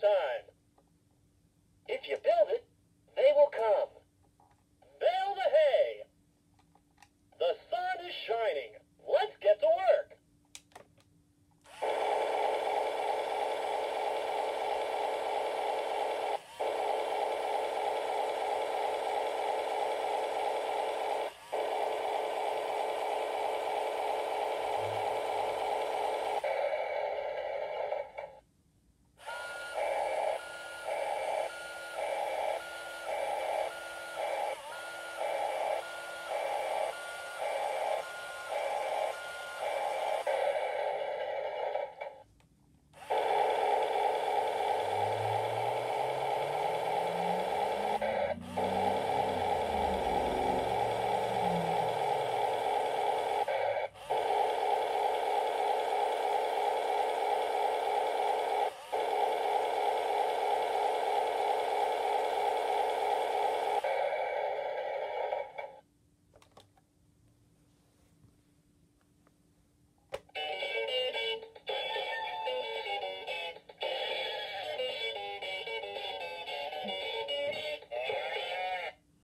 time. If you build